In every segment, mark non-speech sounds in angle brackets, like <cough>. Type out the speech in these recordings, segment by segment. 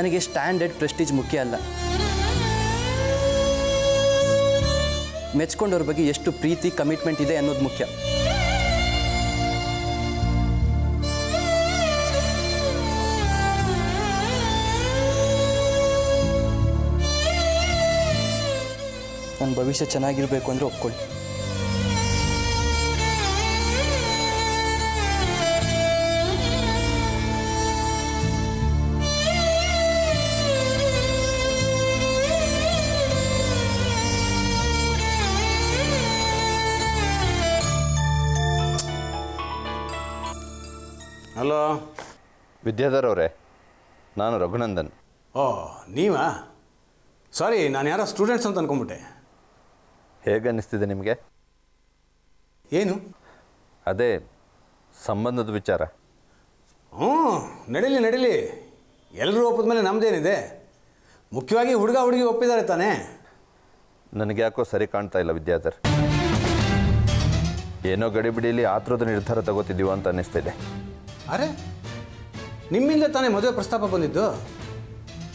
ನನಗೆ standard Prestige ಮುಖ್ಯ ಅಲ್ಲ. ಮೆಚ್ಕೊಂಡವ್ರ ಬಗ್ಗೆ ಎಷ್ಟು ಪ್ರೀತಿ ಕಮಿಟ್ಮೆಂಟ್ ಇದೆ ಅನ್ನೋದು ಮುಖ್ಯ. ನನ್ನ ಭವಿಷ್ಯ ಚೆನ್ನಾಗಿರಬೇಕು ಅಂದರೆ ಒಪ್ಕೊಳ್ಳಿ. ವಿದ್ಯಾಧರ್ ಅವರೇ ನಾನು ರಘುನಂದನ್. ಓ ನೀವಾ? ಸಾರಿ ನಾನು ಯಾರೋ ಸ್ಟೂಡೆಂಟ್ಸ್ ಅಂತ ಅನ್ಕೊಂಬಿಟ್ಟೆ ಹೇಗೆ ಅನ್ನಿಸ್ತಿದೆ ನಿಮಗೆ? ಏನು? ಅದೇ ಸಂಬಂಧದ ವಿಚಾರ. ಹ್ಞೂ ನಡೀಲಿ ನಡೀಲಿ. ಎಲ್ಲರೂ ಒಪ್ಪಿದ ಮೇಲೆ ನಮ್ಮದೇನಿದೆ ಮುಖ್ಯವಾಗಿ ಹುಡುಗ ಹುಡುಗಿ ಒಪ್ಪಿದ್ದಾರೆ ತಾನೇ. ನನಗೆ ಯಾಕೋ ಸರಿ ಕಾಣ್ತಾ ಇಲ್ಲ ವಿದ್ಯಾಧರ್. ಏನೋ ಗಡಿಬಿಡಿಯಲ್ಲಿ ಆತುರದ ನಿರ್ಧಾರ ತಗೋತಿದ್ದೀವೋ ಅಂತ ಅನ್ನಿಸ್ತಿದೆ. ಅರೆ ನಿಮ್ಮಿಂದ ತಾನೇ ಮದುವೆ ಪ್ರಸ್ತಾಪ ಬಂದಿದ್ದು?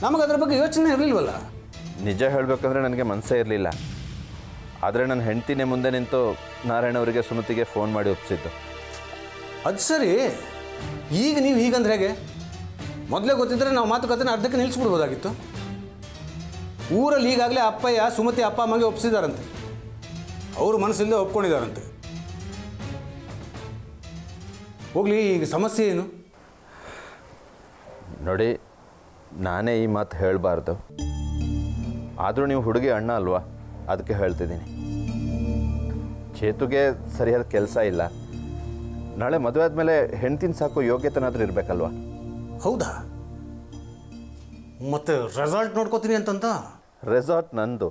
ನಮಗೆ ಅದ್ರ ಬಗ್ಗೆ ಯೋಚನೆ ಇರಲಿಲ್ವಲ್ಲ? ನಿಜ ಹೇಳಬೇಕಂದ್ರೆ ನನಗೆ ಮನಸ್ಸೇ ಇರಲಿಲ್ಲ. ಆದರೆ ನನ್ನ ಹೆಂಡ್ತಿನೇ ಮುಂದೆ ನಿಂತು ನಾರಾಯಣ ಅವರಿಗೆ ಸುಮತಿಗೆ ಫೋನ್ ಮಾಡಿ ಒಪ್ಪಿಸಿದ್ದು ಅದು ಸರಿ. ಈಗ ನೀವು ಹೀಗಂದ್ರೆ ಹೇಗೆ? ಮೊದಲೇ ಗೊತ್ತಿದ್ದರೆ ನಾವು ಮಾತುಕತೆನ ಅರ್ಧಕ್ಕೆ ನಿಲ್ಲಿಸ್ಬಿಡ್ಬೋದಾಗಿತ್ತು ಊರಲ್ಲಿ ಈಗಾಗಲೇ ಅಪ್ಪಯ್ಯ ಸುಮತಿ ಅಪ್ಪ ಅಮ್ಮಗೆ ಒಪ್ಪಿಸಿದಾರಂತೆ ಅವರು ಮನಸ್ಸಿಂದ ಒಪ್ಕೊಂಡಿದ್ದಾರಂತೆ ಹೋಗ್ಲಿ ಈಗ ಸಮಸ್ಯೆ ಏನು? ನೋಡಿ ನಾನೇ ಈ ಮಾತು ಹೇಳಬಾರ್ದು. ಆದರೂ ನೀವು ಹುಡುಗಿ ಅಣ್ಣ ಅಲ್ವಾ? ಅದಕ್ಕೆ ಹೇಳ್ತಿದ್ದೀನಿ. ಚೇತುಗೆ ಸರಿಯಾದ ಕೆಲಸ ಇಲ್ಲ. ನಾಳೆ ಮದುವೆ ಆದಮೇಲೆ ಹೆಣ್ತಿನ ಸಾಕು ಯೋಗ್ಯತೆನಾದರೂ ಇರಬೇಕಲ್ವಾ? ಹೌದಾ? ಮತ್ತೆ ರೆಸಾರ್ಟ್ ನೋಡ್ಕೋತೀನಿ ಅಂತಂತ? ರೆಸಾರ್ಟ್ ನಂದು.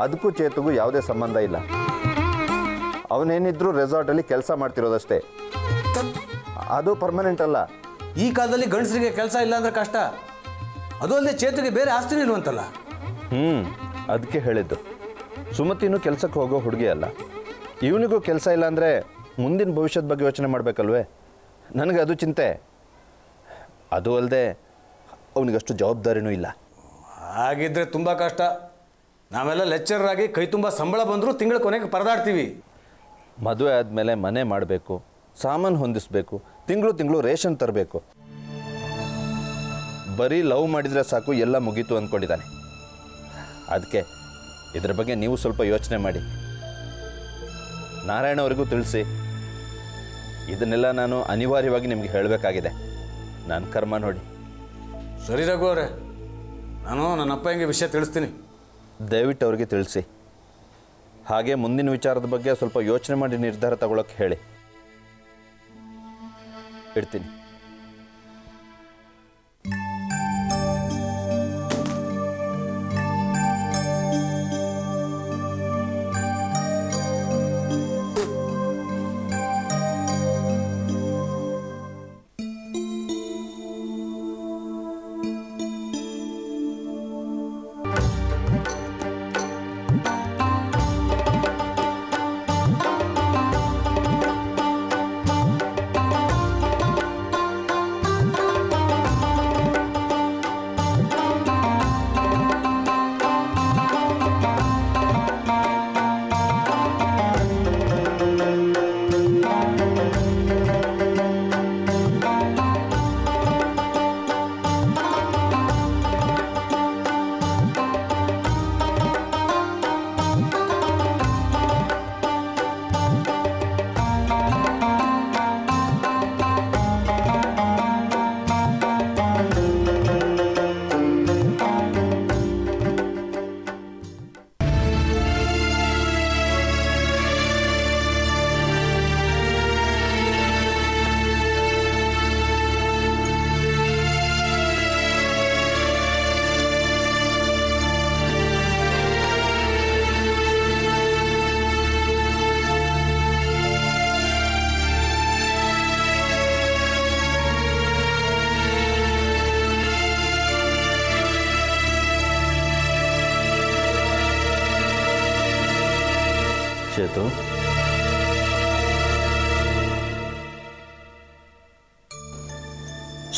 ಅದಕ್ಕೂ ಚೇತುಗೂ ಯಾವುದೇ ಸಂಬಂಧ ಇಲ್ಲ. ಅವನೇನಿದ್ರು ರೆಸಾರ್ಟಲ್ಲಿ ಕೆಲಸ ಮಾಡ್ತಿರೋದಷ್ಟೇ. ಅದು ಪರ್ಮನೆಂಟ್ ಅಲ್ಲ. ಈ ಕಾಲದಲ್ಲಿ ಗಂಡಸರಿಗೆ ಕೆಲಸ ಇಲ್ಲ ಅಂದ್ರೆ ಕಷ್ಟ. ಅದು ಅಲ್ಲದೆ ಚೇತುಗೆ ಬೇರೆ ಆಸ್ತಿನೂ ಇಲ್ವಂತಲ್ಲ ಹ್ಞೂ ಅದಕ್ಕೆ ಹೇಳಿದ್ದು. ಸುಮತಿನೂ ಕೆಲಸಕ್ಕೆ ಹೋಗೋ ಹುಡುಗಿ ಅಲ್ಲ. ಇವನಿಗೂ ಕೆಲಸ ಇಲ್ಲ ಅಂದರೆ ಮುಂದಿನ ಭವಿಷ್ಯದ ಬಗ್ಗೆ ಯೋಚನೆ ಮಾಡಬೇಕಲ್ವೇ? ನನಗೆ ಅದು ಚಿಂತೆ. ಅದು ಅಲ್ಲದೆ ಅವನಿಗಷ್ಟು ಜವಾಬ್ದಾರಿನೂ ಇಲ್ಲ. ಹಾಗಿದ್ರೆ ತುಂಬ ಕಷ್ಟ. ನಾವೆಲ್ಲ ಲೆಕ್ಚರರ್ ಆಗಿ ಕೈ ತುಂಬ ಸಂಬಳ ಬಂದರೂ ತಿಂಗಳ ಕೊನೆಗೆ ಪರದಾಡ್ತೀವಿ. ಮದುವೆ ಆದಮೇಲೆ ಮನೆ ಮಾಡಬೇಕು. ಸಾಮಾನು ಹೊಂದಿಸಬೇಕು. ತಿಂಗಳು ತಿಂಗಳು ರೇಷನ್ ತರಬೇಕು. ಬರೀ ಲವ್ ಮಾಡಿದರೆ ಸಾಕು ಎಲ್ಲ ಮುಗೀತು ಅಂದ್ಕೊಂಡಿದ್ದಾನೆ ಅದಕ್ಕೆ ಇದ್ರ ಬಗ್ಗೆ ನೀವು ಸ್ವಲ್ಪ ಯೋಚನೆ ಮಾಡಿ. ನಾರಾಯಣ ಅವರಿಗೂ ತಿಳಿಸಿ. ಇದನ್ನೆಲ್ಲ ನಾನು ಅನಿವಾರ್ಯವಾಗಿ ನಿಮಗೆ ಹೇಳಬೇಕಾಗಿದೆ. ನಾನು ಕರ್ಮ ನೋಡಿ. ಸರಿ ರಘು ಅವರೇ. ನಾನು ನನ್ನ ಅಪ್ಪ ಹಿಂಗೆ ವಿಷಯ ತಿಳಿಸ್ತೀನಿ. ದಯವಿಟ್ಟು ಅವರಿಗೆ ತಿಳಿಸಿ. ಹಾಗೆ ಮುಂದಿನ ವಿಚಾರದ ಬಗ್ಗೆ ಸ್ವಲ್ಪ ಯೋಚನೆ ಮಾಡಿ ನಿರ್ಧಾರ ತಗೊಳಕ್ಕೆ ಹೇಳಿ. इड़तिन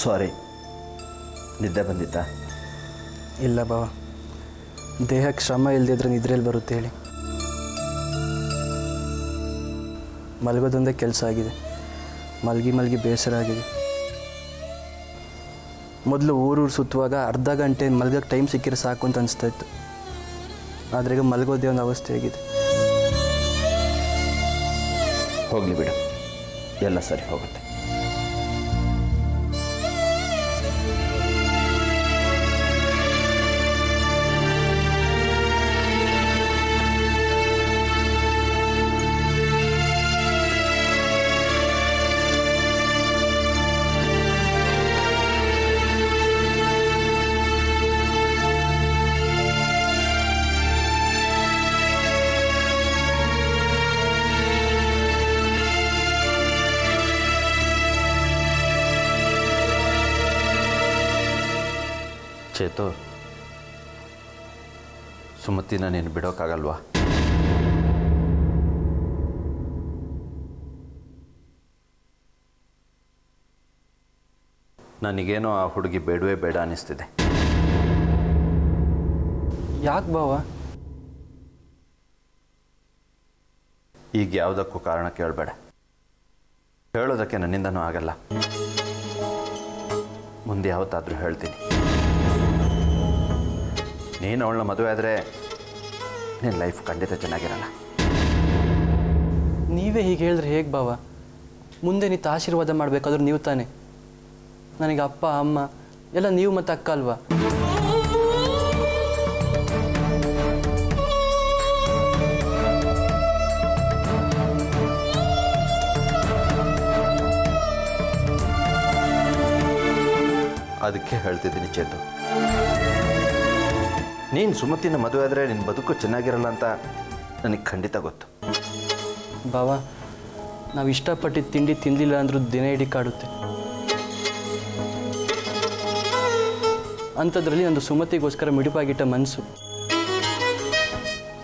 ಸಾರಿ. ನಿದ್ದೆ ಬಂದಿತ್ತಾ? ಇಲ್ಲ ಬಾ ದೇಹಕ್ಕೆ ಶ್ರಮ ಇಲ್ಲದಿದ್ರೆ ನಿದ್ರೆಯಲ್ಲಿ ಬರುತ್ತೆ ಹೇಳಿ. ಮಲಗೋದೊಂದೇ ಕೆಲಸ ಆಗಿದೆ. ಮಲಗಿ ಮಲಗಿ ಬೇಸರ ಆಗಿದೆ. ಮೊದಲು ಊರೂರು ಸುತ್ತುವಾಗ ಅರ್ಧ ಗಂಟೆ ಮಲ್ಗಕ್ಕೆ ಟೈಮ್ ಸಿಕ್ಕಿದ್ರೆ ಸಾಕು ಅಂತ ಅನಿಸ್ತಾ ಇತ್ತು. ಆದರೆ ಈಗ ಮಲಗೋದೇ ಒಂದು ಅವಸ್ಥೆ ಆಗಿದೆ. ಹೋಗಲಿ ಬಿಡು. ಎಲ್ಲ ಸರಿ ಹೋಗುತ್ತೆ. ಚೇತು ಸುಮತಿನ ನೀನು ಬಿಡೋಕ್ಕಾಗಲ್ವಾ ನನಗೇನೋ ಆ ಹುಡುಗಿ ಬೇಡವೇ ಬೇಡ ಅನ್ನಿಸ್ತಿದೆ ಯಾಕೆ ಬಾವ ಈಗ ಯಾವುದಕ್ಕೂ ಕಾರಣ ಕೇಳಬೇಡ. ಹೇಳೋದಕ್ಕೆ ನನ್ನಿಂದನೂ ಆಗಲ್ಲ. ಮುಂದೆ ಯಾವತ್ತಾದರೂ ಹೇಳ್ತೀನಿ. ನೀನು ಅವಳನ್ನ ಮದುವೆ ಆದರೆ ನಿನ್ನ ಲೈಫ್ ಖಂಡಿತ ಚೆನ್ನಾಗಿರಲ್ಲ. ನೀವೇ ಹೀಗೆ ಹೇಳಿದ್ರೆ ಹೇಗೆ ಬಾವ ಮುಂದೆ ನಿಂತು ಆಶೀರ್ವಾದ ಮಾಡಬೇಕಾದ್ರೂ ನೀವು ತಾನೆ. ನನಗೆ ಅಪ್ಪ ಅಮ್ಮ ಎಲ್ಲ ನೀವು ಮತ್ತು ಅಕ್ಕ ಅಲ್ವಾ? ಅದಕ್ಕೆ ಹೇಳ್ತಿದ್ದೀನಿ ಚೇತು. ನೀನು ಸುಮತಿನ ಮದುವೆ ಆದರೆ ನಿನ್ನ ಬದುಕು ಚೆನ್ನಾಗಿರಲ್ಲ ಅಂತ ನನಗೆ ಖಂಡಿತ ಗೊತ್ತು. ಬಾವ ನಾವು ಇಷ್ಟಪಟ್ಟಿದ್ದ ತಿಂಡಿ ತಿಂದಿಲ್ಲ ಅಂದ್ರೂ ದಿನ ಇಡೀ ಕಾಡುತ್ತೆ. ಅಂಥದ್ರಲ್ಲಿ ನಂದು ಸುಮತಿಗೋಸ್ಕರ ಮಿಡುಪಾಗಿಟ್ಟ ಮನಸ್ಸು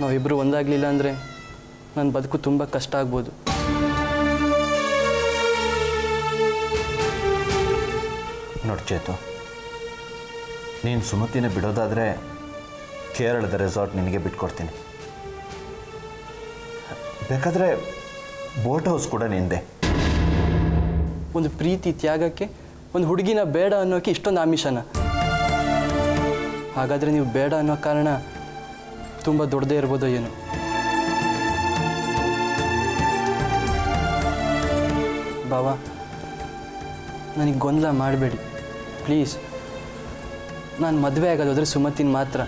ನಾವಿಬ್ಬರು ಒಂದಾಗಲಿಲ್ಲ ಅಂದರೆ ನನ್ನ ಬದುಕು ತುಂಬ ಕಷ್ಟ ಆಗ್ಬೋದು. ನೋಡ್ಚೇತು ನೀನು ಸುಮತಿನ ಬಿಡೋದಾದರೆ ಕೇರಳದ ರೆಸಾರ್ಟ್ ನಿನಗೆ ಬಿಟ್ಕೊಡ್ತೀನಿ. ಬೇಕಾದರೆ ಬೋಟ್ ಹೌಸ್ ಕೂಡ ನಿಂದೆ. ಒಂದು ಪ್ರೀತಿ ತ್ಯಾಗಕ್ಕೆ, ಒಂದು ಹುಡುಗಿನ ಬೇಡ ಅನ್ನೋಕ್ಕೆ ಇಷ್ಟೊಂದು ಆಮಿಷನ. ಹಾಗಾದರೆ ನೀವು ಬೇಡ ಅನ್ನೋ ಕಾರಣ ತುಂಬ ದೊಡ್ಡದೇ ಇರ್ಬೋದು ಏನು? ಬಾಬಾ ನನಗೆ ಗೊಂದಲ ಮಾಡಬೇಡಿ. ಪ್ಲೀಸ್, ನಾನು ಮದುವೆ ಆಗೋದಾದ್ರೆ ಸುಮತಿನ ಮಾತ್ರ.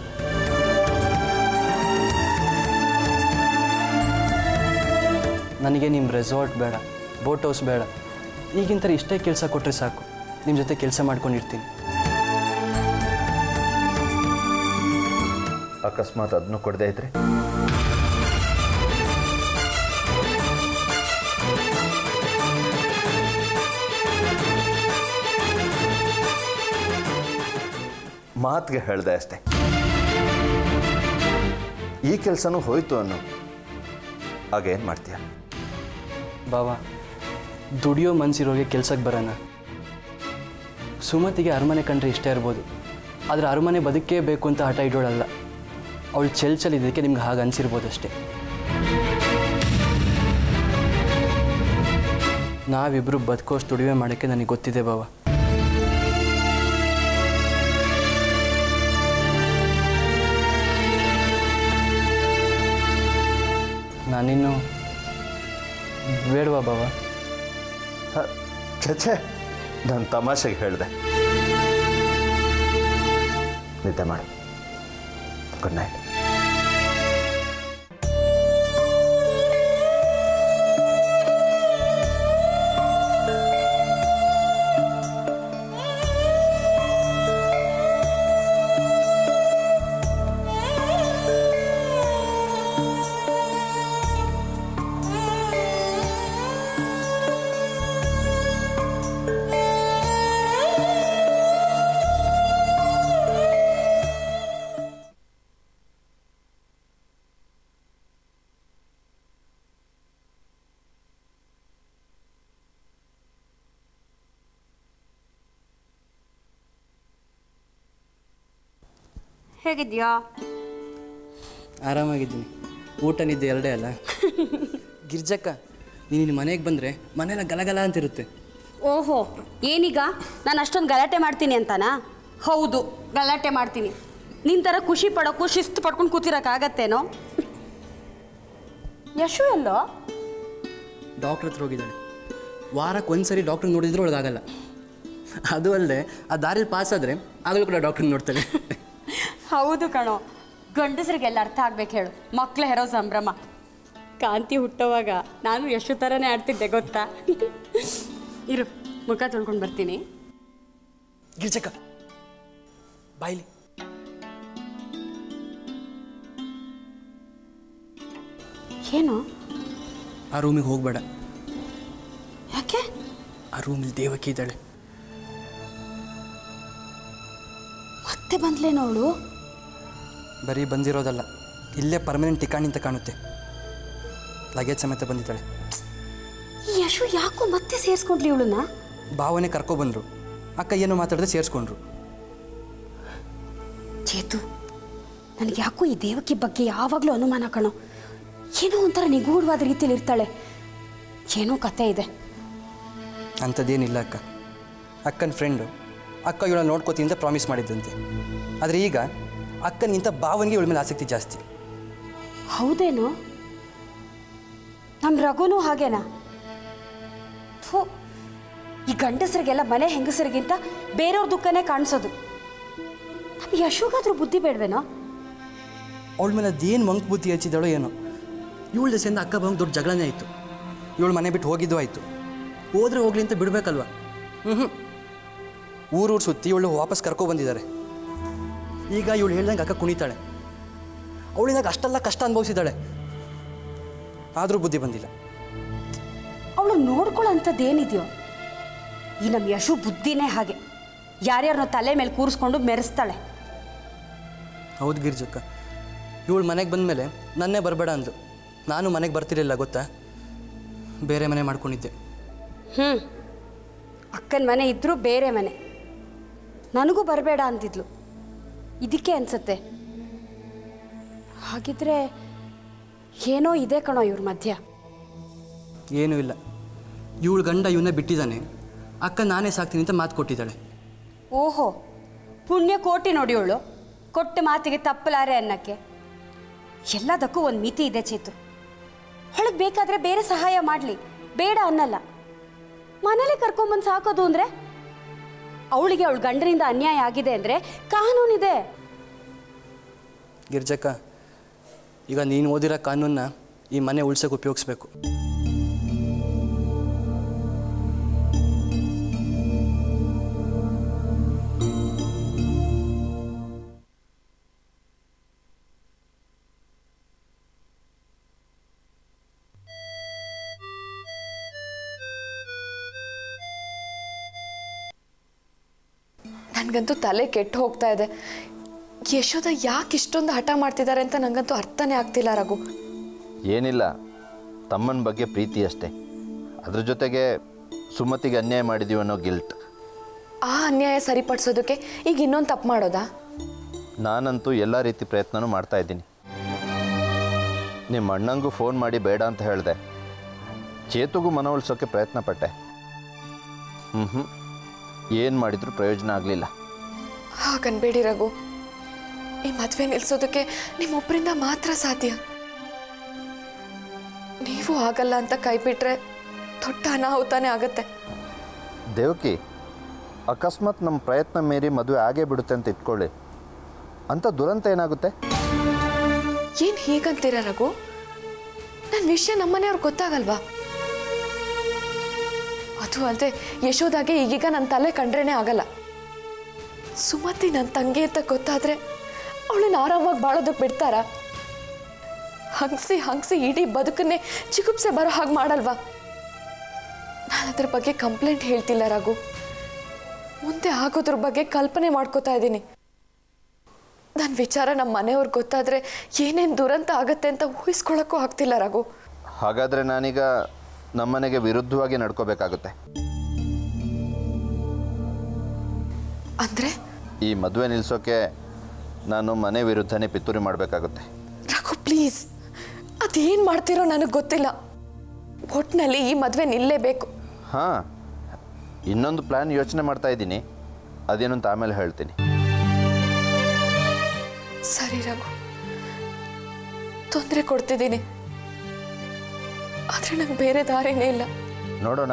ನನಗೆ ನಿಮ್ಮ ರೆಸಾರ್ಟ್ ಬೇಡ ಬೋಟ್ ಹೌಸ್ ಬೇಡ. ಈಗಿನ ಥರ ಇಷ್ಟೇ ಕೆಲಸ ಕೊಟ್ಟರೆ ಸಾಕು. ನಿಮ್ಮ ಜೊತೆ ಕೆಲಸ ಮಾಡ್ಕೊಂಡಿರ್ತೀನಿ ಅಕಸ್ಮಾತ್ ಅದನ್ನು ಕೊಡದೇ ಇದ್ರೆ? ಮಾತಿಗೆ ಹೇಳ್ದೆ ಅಷ್ಟೆ. ಈ ಕೆಲಸನೂ ಹೋಯ್ತು ಅನ್ನು ಹಾಗೇನು ಮಾಡ್ತೀಯ? ಬಾವಾ ದುಡಿಯೋ ಮನಸ್ಸಿರೋಗೆ ಕೆಲ್ಸಕ್ಕೆ ಬರೋಣ. ಸುಮತಿಗೆ ಅರಮನೆ ಕಂಡ್ರೆ ಇಷ್ಟೇ ಇರ್ಬೋದು. ಆದರೆ ಅರಮನೆ ಬದುಕೇ ಬೇಕು ಅಂತ ಹಠ ಇಡೋಳಲ್ಲ. ಅವಳು ಚೆಲ್ ಚೆಲ್ ಇದಕ್ಕೆ ನಿಮ್ಗೆ ಹಾಗೆ ಅನಿಸಿರ್ಬೋದು ಅಷ್ಟೇ. ನಾವಿಬ್ಬರು ಬದುಕೋಷ್ಟು ದುಡಿಮೆ ಮಾಡೋಕ್ಕೆ ನನಗೆ ಗೊತ್ತಿದೆ ಬಾವ ನಾನಿನ್ನು ಬೇಡವಾ ಬಾಬಾ? ಛೆ ನಾನು ತಮಾಷೆಗೆ ಹೇಳಿದೆ. ನಿದ್ದೆ ಮಾಡು. ಗುಡ್ ನೈಟ್ ಹೇಗಿದ್ಯಾ? ಆರಾಮಾಗಿದ್ದೀನಿ. ಊಟ ನಿದ್ದೆ ಎರಡೇ ಅಲ್ಲ? <laughs> ಗಿರ್ಜಕ್ಕ ನೀನು ನಿನ್ನ ಮನೆಗೆ ಬಂದರೆ ಮನೆಯೆಲ್ಲ ಗಲಗಲ ಅಂತಿರುತ್ತೆ. ಓಹೋ ಏನೀಗ? ನಾನು ಅಷ್ಟೊಂದು ಗಲಾಟೆ ಮಾಡ್ತೀನಿ ಅಂತಾನಾ? ಹೌದು ಗಲಾಟೆ ಮಾಡ್ತೀನಿ. ನಿನ್ನ ಥರ ಖುಷಿ ಪಡೋಕ್ಕೂ ಶಿಸ್ತು ಪಡ್ಕೊಂಡು ಕೂತಿರೋಕ್ಕಾಗತ್ತೇನೋ ಯಶು ಎಲ್ಲೋ? ಡಾಕ್ಟ್ರ್ ಹತ್ರ ಹೋಗಿದ್ದಾಳೆ ವಾರಕ್ಕೆ ಒಂದು ಸರಿ ಡಾಕ್ಟ್ರ್ ನೋಡಿದ್ರೆ ಒಳಗಾಗಲ್ಲ. ಅದು ಅಲ್ಲದೆ ಆ ದಾರಿಲಿ ಪಾಸ್ ಆದರೆ ಆಗಲೂ ಕೂಡ ಡಾಕ್ಟ್ರ್ ನೋಡ್ತಾಳೆ <laughs> ಹೌದು ಕಣೋ. ಗಂಡಸರಿಗೆಲ್ಲ ಅರ್ಥ ಆಗ್ಬೇಕು ಹೇಳು. ಮಕ್ಳು ಹೆರೋ ಸಂಭ್ರಮ. ಕಾಂತಿ ಹುಟ್ಟೋವಾಗ ನಾನು ಎಷ್ಟು ಥರನೇ ಆಡ್ತಿದ್ದೆ ಗೊತ್ತಾ? ಇರು ಮುಖ ತೊಳ್ಕೊಂಡು ಬರ್ತೀನಿ. ಗಿರ್ಜಕ್ಕ ಬಾಯ್ಲಿ. ಏನು? ಆ ರೂಮಿಗೆ ಹೋಗ್ಬೇಡ. ಯಾಕೆ? ಆ ರೂಮಲ್ಲಿ ದೇವಕಿ ಇದ್ದಾಳೆ. ಮತ್ತೆ ಬಂದ್ಲೇನೋ ಅವಳು ಬರೀ ಬಂದಿರೋದಲ್ಲ ಇಲ್ಲೇ ಪರ್ಮನೆಂಟ್ ಟಿಕಾಣಿ ಅಂತ ಕಾಣುತ್ತೆ. ಲಗೇಜ್ ಸಮೇತ ಬಂದಿದ್ದಾಳೆ. ಯಶು ಯಾಕೋ ಮತ್ತೆ ಸೇರಿಸ್ಕೊಂಡ್ಲಿ ಇವಳನ್ನ? ಭಾವನೆ ಕರ್ಕೊಬಂದರು ಅಕ್ಕ ಏನು ಮಾತಾಡದೆ ಸೇರಿಸ್ಕೊಂಡ್ರು. ಚೇತು ನನಗೆ ಯಾಕೋ ಈ ದೇವಕಿ ಬಗ್ಗೆ ಯಾವಾಗಲೂ ಅನುಮಾನ ಕಣೋ. ಏನೋ ಒಂಥರ ನಿಗೂಢವಾದ ರೀತಿಯಲ್ಲಿ ಇರ್ತಾಳೆ. ಏನೋ ಕತೆ ಇದೆ. ಅಂಥದ್ದೇನಿಲ್ಲ ಅಕ್ಕ. ಅಕ್ಕನ ಫ್ರೆಂಡು ಅಕ್ಕ ಇವಳ ನೋಡ್ಕೋತೀನಿ ಅಂತ ಪ್ರಾಮಿಸ್ ಮಾಡಿದ್ದಂತೆ. ಆದರೆ ಈಗ ಅಕ್ಕನಿಗಿಂತ ಭಾವನಿಗೆ ಇವಳ ಮೇಲೆ ಆಸಕ್ತಿ ಜಾಸ್ತಿ. ಹೌದೇನು? ನಮ್ಮ ರಘುನೂ ಹಾಗೇನಾ? ಥೂ ಈ ಗಂಡಸರಿಗೆಲ್ಲ ಮನೆ ಹೆಂಗಸರಿಗಿಂತ ಬೇರೆಯವ್ರ ದುಃಖನೇ ಕಾಣಿಸೋದು. ನಮ್ಮ ಯಶೋಗಾದ್ರೂ ಬುದ್ಧಿ ಬೇಡವೇನೋ? ಅವಳ ಮೇಲೆ ಅದೇನು ಮಂಕ್ ಬುದ್ಧಿ ಹಚ್ಚಿದಳು ಏನೋ. ಇವಳ ದಸೆಯಿಂದ ಅಕ್ಕ ಬಂಗ್ ದೊಡ್ಡ ಜಗಳನೇ ಆಯಿತು. ಇವಳು ಮನೆ ಬಿಟ್ಟು ಹೋಗಿದ್ದು ಆಯಿತು. ಹೋದ್ರೆ ಹೋಗ್ಲಿ ಅಂತ ಬಿಡಬೇಕಲ್ವ? ಹ್ಞೂ ಊರೂರು ಸುತ್ತಿ ಇವಳು ವಾಪಸ್ ಕರ್ಕೊ ಬಂದಿದ್ದಾರೆ. ಈಗ ಇವಳು ಹೇಳ್ದಂಗೆ ಅಕ್ಕ ಕುಣಿತಾಳೆ. ಅವಳಿದಾಗ ಅಷ್ಟೆಲ್ಲ ಕಷ್ಟ ಅನುಭವಿಸಿದ್ದಾಳೆ. ಆದರೂ ಬುದ್ಧಿ ಬಂದಿಲ್ಲ. ಅವಳು ನೋಡ್ಕೊಳ್ಳೋಂಥದ್ದು ಏನಿದೆಯೋ ಈ ನಮ್ಮ ಯಶು ಬುದ್ಧಿನೇ ಹಾಗೆ. ಯಾರ್ಯಾರನ್ನ ತಲೆ ಮೇಲೆ ಕೂರಿಸ್ಕೊಂಡು ಮೆರೆಸ್ತಾಳೆ. ಹೌದು ಗಿರ್ಜಕ್ಕ. ಇವಳು ಮನೆಗೆ ಬಂದಮೇಲೆ ನನ್ನೇ ಬರಬೇಡ ಅಂದು ನಾನು ಮನೆಗೆ ಬರ್ತಿರಲಿಲ್ಲ ಗೊತ್ತಾ? ಬೇರೆ ಮನೆ ಮಾಡ್ಕೊಂಡಿದ್ದೆ. ಹ್ಞೂ ಅಕ್ಕನ ಮನೆ ಇದ್ದರೂ ಬೇರೆ ಮನೆ. ನನಗೂ ಬರಬೇಡ ಅಂತಿದ್ಲು. ಇದಕ್ಕೆ ಅನ್ಸತ್ತೆ. ಹಾಗಿದ್ರೆ ಏನೋ ಇದೆ ಕಣೋ ಇವ್ರ ಮಧ್ಯ. ಏನೂ ಇಲ್ಲ. ಇವಳು ಗಂಡ ಇವನ್ನ ಬಿಟ್ಟಿದ್ದಾನೆ ಅಕ್ಕ ನಾನೇ ಸಾಕ್ತೀನಿ ಅಂತ ಮಾತು ಕೊಟ್ಟಿದ್ದಾಳೆ. ಓಹೋ ಪುಣ್ಯ ಕೋಟಿ ನೋಡಿ ಅವಳು ಕೊಟ್ಟ ಮಾತಿಗೆ ತಪ್ಪಲಾರೆ ಅನ್ನಕ್ಕೆ. ಎಲ್ಲದಕ್ಕೂ ಒಂದು ಮಿತಿ ಇದೆ ಚೇತು. ಅವಳಿಗೆ ಬೇಕಾದರೆ ಬೇರೆ ಸಹಾಯ ಮಾಡಲಿ. ಬೇಡ ಅನ್ನಲ್ಲ. ಮನೇಲಿ ಕರ್ಕೊಂಬಂದು ಸಾಕೋದು ಅಂದರೆ ಅವಳಿಗೆ ಅವಳ ಗಂಡರಿಂದ ಅನ್ಯಾಯ ಆಗಿದೆ ಅಂದರೆ ಕಾನೂನಿದೆ. ಗಿರ್ಜಕ್ಕ, ಈಗ ನೀನು ಓದಿರೋ ಕಾನೂನನ್ನ ಈ ಮನೆ ಉಳ್ಸೋಕೆ ಉಪಯೋಗಿಸ್ಬೇಕು. ತಲೆ ಕೆಟ್ಟು ಹೋಗ್ತಾ ಇದೆ. ಯಶೋದ ಯಾಕೆ ಇಷ್ಟೊಂದು ಹಠ ಮಾಡ್ತಿದ್ದಾರೆ ಅಂತ ನನಗಂತೂ ಅರ್ಥನೇ ಆಗ್ತಿಲ್ಲ ರಘು. ಏನಿಲ್ಲ ತಮ್ಮನ ಬಗ್ಗೆ ಪ್ರೀತಿ ಅಷ್ಟೇ. ಅದ್ರ ಜೊತೆಗೆ ಸುಮತಿಗೆ ಅನ್ಯಾಯ ಮಾಡಿದೀವಿ ಅನ್ನೋ ಗಿಲ್ಟ್ ಆ ಅನ್ಯಾಯ ಸರಿಪಡಿಸೋದಕ್ಕೆ ಈಗ ಇನ್ನೊಂದು ತಪ್ಪು ಮಾಡೋದಾ? ನಾನಂತೂ ಎಲ್ಲ ರೀತಿ ಪ್ರಯತ್ನನೂ ಮಾಡ್ತಾ ಇದ್ದೀನಿ. ನಿಮ್ಮ ಅಣ್ಣಂಗೂ ಫೋನ್ ಮಾಡಿ ಬೇಡ ಅಂತ ಹೇಳಿದೆ. ಚೇತುಗೂ ಮನವೊಲಿಸೋಕ್ಕೆ ಪ್ರಯತ್ನ ಪಟ್ಟೆ ಹ್ಞೂ ಹ್ಞೂ ಏನು ಮಾಡಿದರೂ ಪ್ರಯೋಜನ ಆಗಲಿಲ್ಲ. ಹಾಗನ್ಬೇಡಿ ರಘು. ಈ ಮದುವೆ ನಿಲ್ಸೋದಕ್ಕೆ ನಿಮ್ಮೊಬ್ಬರಿಂದ ಮಾತ್ರ ಸಾಧ್ಯ. ನೀವು ಆಗಲ್ಲ ಅಂತ ಕೈ ಬಿಟ್ರೆ ದೊಡ್ಡ ಅನಾಹುತಾನೇ ಆಗತ್ತೆ. ದೇವಕಿ ಅಕಸ್ಮಾತ್ ನಮ್ಮ ಪ್ರಯತ್ನ ಮೀರಿ ಮದುವೆ ಆಗೇ ಬಿಡುತ್ತೆ ಅಂತ ಇಟ್ಕೊಳ್ಳಿ. ಅಂತ ದುರಂತ ಏನಾಗುತ್ತೆ? ಏನ್ ಹೀಗಂತೀರ ರಘು? ನನ್ನ ವಿಷಯ ನಮ್ಮನೆಯವ್ರಿಗೆ ಗೊತ್ತಾಗಲ್ವಾ? ಅದು ಅಲ್ಲದೆ ಯಶೋದಾಗೆ ಈಗೀಗ ನನ್ನ ತಲೆ ಕಂಡ್ರೇನೆ ಆಗಲ್ಲ. ಸುಮತಿ ನನ್ನ ತಂಗಿ ಅಂತ ಗೊತ್ತಾದ್ರೆ ಅವಳನ್ನ ಆರಾಮಾಗಿ ಬಾಳೋದಕ್ಕೆ ಬಿಡ್ತಾರ? ಹಂಗ್ಸಿ ಹಂಗ್ಸಿ ಇಡೀ ಬದುಕನ್ನೇ ಚಿಗುಪ್ಸೆ ಬರೋ ಹಾಗೆ ಮಾಡಲ್ವಾ? ನಾನು ಅದ್ರ ಬಗ್ಗೆ ಕಂಪ್ಲೇಂಟ್ ಹೇಳ್ತಿಲ್ಲ ರಘು. ಮುಂದೆ ಆಗೋದ್ರ ಬಗ್ಗೆ ಕಲ್ಪನೆ ಮಾಡ್ಕೋತಾ ಇದ್ದೀನಿ. ನನ್ನ ವಿಚಾರ ನಮ್ಮ ಮನೆಯವ್ರಿಗೆ ಗೊತ್ತಾದ್ರೆ ಏನೇನು ದುರಂತ ಆಗುತ್ತೆ ಅಂತ ಊಹಿಸ್ಕೊಳ್ಳೋಕ್ಕೂ ಆಗ್ತಿಲ್ಲ ರಘು. ಹಾಗಾದರೆ ನಾನೀಗ ನಮ್ಮನೆಗೆ ವಿರುದ್ಧವಾಗಿ ನಡ್ಕೋಬೇಕಾಗುತ್ತೆ. ಅಂದ್ರೆ? ಈ ಮದುವೆ ನಿಲ್ಸೋಕೆ ನಾನು ಮನೆ ವಿರುದ್ಧನೇ ಪಿತೂರಿ ಮಾಡಬೇಕಾಗುತ್ತೆ. ರಘು ಪ್ಲೀಸ್ ಅದೇನು ಮಾಡ್ತಿರೋ ನನಗೆ ಗೊತ್ತಿಲ್ಲ. ಒಟ್ಟಿನಲ್ಲಿ ಈ ಮದುವೆ ನಿಲ್ಲೇಬೇಕು. ಹಾಂ ಇನ್ನೊಂದು ಪ್ಲ್ಯಾನ್ ಯೋಚನೆ ಮಾಡ್ತಾ ಇದ್ದೀನಿ. ಅದೇನು ಅಂತ ಆಮೇಲೆ ಹೇಳ್ತೀನಿ. ಸರಿ ರಘು ತೊಂದರೆ ಕೊಡ್ತಿದ್ದೀನಿ. ಆದರೆ ನಂಗೆ ಬೇರೆ ದಾರಿನೇ ಇಲ್ಲ. ನೋಡೋಣ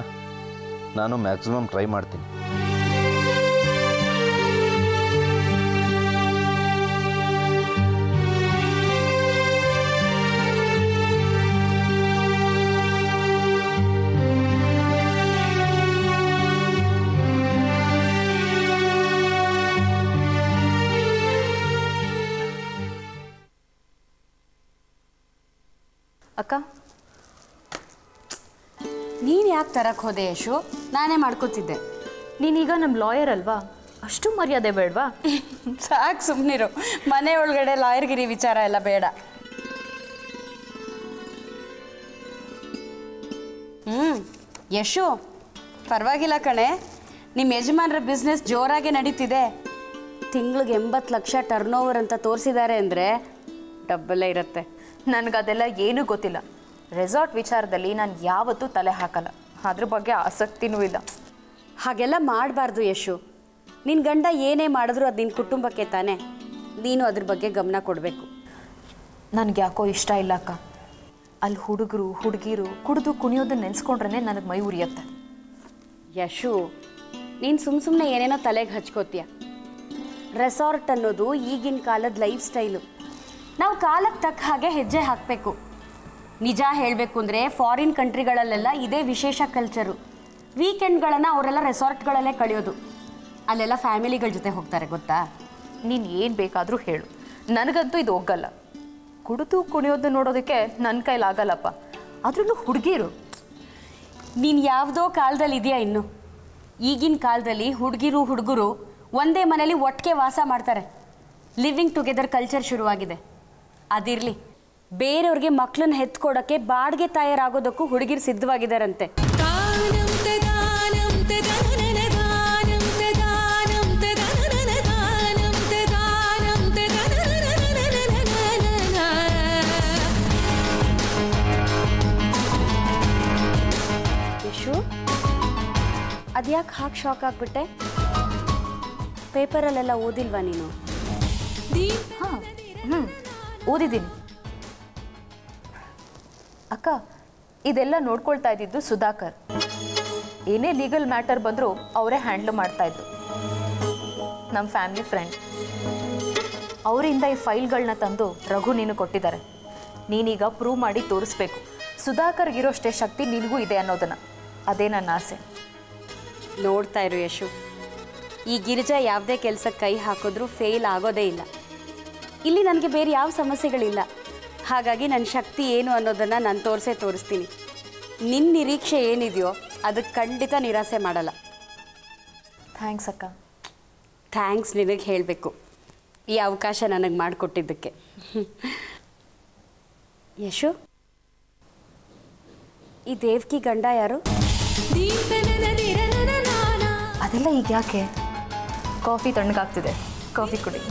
ನಾನು ಮ್ಯಾಕ್ಸಿಮಮ್ ಟ್ರೈ ಮಾಡ್ತೀನಿ. ಅಕ್ಕ ನೀನು ಯಾಕೆ ತರಕ್ಕೆ ಹೋದೆ ಯಶು? ನಾನೇ ಮಾಡ್ಕೋತಿದ್ದೆ. ನೀನೀಗ ನಮ್ಮ ಲಾಯರ್ ಅಲ್ವಾ? ಅಷ್ಟು ಮರ್ಯಾದೆ ಬೇಡವಾ? <laughs> ಸಾಕು ಸುಮ್ಮನಿರು ಮನೆ ಒಳಗಡೆ ಲಾಯರ್ಗಿರಿ ವಿಚಾರ ಎಲ್ಲ ಬೇಡ. ಹ್ಞೂ ಯಶು, ಪರವಾಗಿಲ್ಲ ಕಣೆ. ನಿಮ್ಮ ಯಜಮಾನ್ರ ಬಿಸ್ನೆಸ್ ಜೋರಾಗೆ ನಡೀತಿದೆ. ತಿಂಗ್ಳಿಗೆ ಎಂಬತ್ತು ಲಕ್ಷ ಟರ್ನ್ ಓವರ್ ಅಂತ ತೋರಿಸಿದ್ದಾರೆ ಅಂದರೆ ಡಬ್ಬಲ್ಲೇ ಇರುತ್ತೆ. ನನಗದೆಲ್ಲ ಏನೂ ಗೊತ್ತಿಲ್ಲ. ರೆಸಾರ್ಟ್ ವಿಚಾರದಲ್ಲಿ ನಾನು ಯಾವತ್ತೂ ತಲೆ ಹಾಕಲ್ಲ. ಅದ್ರ ಬಗ್ಗೆ ಆಸಕ್ತಿನೂ ಇಲ್ಲ. ಹಾಗೆಲ್ಲ ಮಾಡಬಾರ್ದು ಯಶು. ನಿನ್ನ ಗಂಡ ಏನೇ ಮಾಡಿದ್ರು ಅದು ನಿನ್ನ ಕುಟುಂಬಕ್ಕೆ ತಾನೆ. ನೀನು ಅದ್ರ ಬಗ್ಗೆ ಗಮನ ಕೊಡಬೇಕು. ನನಗೆ ಯಾಕೋ ಇಷ್ಟ ಇಲ್ಲ ಅಕ್ಕ. ಅಲ್ಲಿ ಹುಡುಗರು ಹುಡುಗಿರು ಕುಡಿದು ಕುಣಿಯೋದು ನೆನೆಸ್ಕೊಂಡ್ರೆ ನನಗೆ ಮೈ ಉರಿಯತ್ತೆ. ಯಶು ನೀನು ಸುಮ್ಮ ಸುಮ್ಮನೆ ಏನೇನೋ ತಲೆಗೆ ಹಚ್ಕೋತೀಯ. ರೆಸಾರ್ಟ್ ಅನ್ನೋದು ಈಗಿನ ಕಾಲದ ಲೈಫ್ ಸ್ಟೈಲು. ನಾವು ಕಾಲಕ್ಕೆ ತಕ್ಕ ಹಾಗೆ ಹೆಜ್ಜೆ ಹಾಕಬೇಕು. ನಿಜ ಹೇಳಬೇಕು ಅಂದರೆ ಫಾರಿನ್ ಕಂಟ್ರಿಗಳಲ್ಲೆಲ್ಲ ಇದೇ ವಿಶೇಷ ಕಲ್ಚರು ವೀಕೆಂಡ್ಗಳನ್ನು ಅವರೆಲ್ಲ ರೆಸಾರ್ಟ್ಗಳಲ್ಲೇ ಕಳೆಯೋದು. ಅಲ್ಲೆಲ್ಲ ಫ್ಯಾಮಿಲಿಗಳ ಜೊತೆ ಹೋಗ್ತಾರೆ ಗೊತ್ತಾ? ನೀನು ಏನು ಬೇಕಾದರೂ ಹೇಳು. ನನಗಂತೂ ಇದು ಒಗ್ಗಲ್ಲ. ಕುಡಿದು ಕುಣಿಯೋದನ್ನ ನೋಡೋದಕ್ಕೆ ನನ್ನ ಕೈಲಾಗಲ್ಲಪ್ಪ ಆದ್ರೂ ಹುಡುಗಿರು ನೀನು ಯಾವುದೋ ಕಾಲದಲ್ಲಿ ಇದೆಯಾ ಇನ್ನು? ಈಗಿನ ಕಾಲದಲ್ಲಿ ಹುಡುಗಿರು ಹುಡುಗರು ಒಂದೇ ಮನೇಲಿ ಒಟ್ಟಿಗೆ ವಾಸ ಮಾಡ್ತಾರೆ. ಲಿವಿಂಗ್ ಟುಗೆದರ್ ಕಲ್ಚರ್ ಶುರುವಾಗಿದೆ. ಅದಿರಲಿ. ಬೇರೆಯವ್ರಿಗೆ ಮಕ್ಕಳನ್ನ ಹೆತ್ಕೊಡಕ್ಕೆ ಬಾಡಿಗೆ ತಯಾರಾಗೋದಕ್ಕೂ ಹುಡುಗಿರು ಸಿದ್ಧವಾಗಿದ್ದಾರಂತೆ. ಯಶು ಅದ್ಯಾಕೆ ಹಾಕಿ ಶಾಕ್ ಆಗ್ಬಿಟ್ಟೆ? ಪೇಪರಲ್ಲೆಲ್ಲ ಓದಿಲ್ವಾ ನೀನು? ಹ್ಞೂ ಓದಿದ್ದೀನಿ. ಅಕ್ಕ, ಇದೆಲ್ಲ ನೋಡ್ಕೊಳ್ತಾ ಇದ್ದಿದ್ದು ಸುಧಾಕರ್. ಏನೇ ಲೀಗಲ್ ಮ್ಯಾಟರ್ ಬಂದರೂ ಅವರೇ ಹ್ಯಾಂಡ್ಲ್ ಮಾಡ್ತಾ ಇದ್ದು ನಮ್ಮ ಫ್ಯಾಮಿಲಿ ಫ್ರೆಂಡ್ ಅವರಿಂದ ಈ ಫೈಲ್ಗಳನ್ನ ತಂದು ರಘು ನೀನು ಕೊಟ್ಟಿದ್ದಾರೆ. ನೀನೀಗ ಪ್ರೂವ್ ಮಾಡಿ ತೋರಿಸ್ಬೇಕು. ಸುಧಾಕರ್ಗಿರೋಷ್ಟೇ ಶಕ್ತಿ ನಿನಗೂ ಇದೆ ಅನ್ನೋದನ್ನು. ಅದೇ ನನ್ನ ಆಸೆ. ನೋಡ್ತಾ ಇರು ಯಶು. ಈ ಗಿರಿಜಾ ಯಾವುದೇ ಕೆಲಸಕ್ಕೆ ಕೈ ಹಾಕಿದ್ರೂ ಫೇಲ್ ಆಗೋದೇ ಇಲ್ಲ. ಇಲ್ಲಿ ನನಗೆ ಬೇರೆ ಯಾವ ಸಮಸ್ಯೆಗಳಿಲ್ಲ. ಹಾಗಾಗಿ ನನ್ನ ಶಕ್ತಿ ಏನು ಅನ್ನೋದನ್ನು ನಾನು ತೋರಿಸೇ ತೋರಿಸ್ತೀನಿ. ನಿನ್ನ ನಿರೀಕ್ಷೆ ಏನಿದೆಯೋ ಅದಕ್ಕೆ ಖಂಡಿತ ನಿರಾಸೆ ಮಾಡಲ್ಲ. ಥ್ಯಾಂಕ್ಸ್ ಅಕ್ಕ. ಥ್ಯಾಂಕ್ಸ್ ನಿನಗೆ ಹೇಳಬೇಕು. ಈ ಅವಕಾಶ ನನಗೆ ಮಾಡಿಕೊಟ್ಟಿದ್ದಕ್ಕೆ. ಯಶು? ಈ ದೇವ್ಕಿ ಗಂಡ ಯಾರು? ಅದೆಲ್ಲ ಈಗ ಯಾಕೆ? ಕಾಫಿ ತಣ್ಣಗಾಗ್ತಿದೆ. ಕಾಫಿ ಕುಡಿ.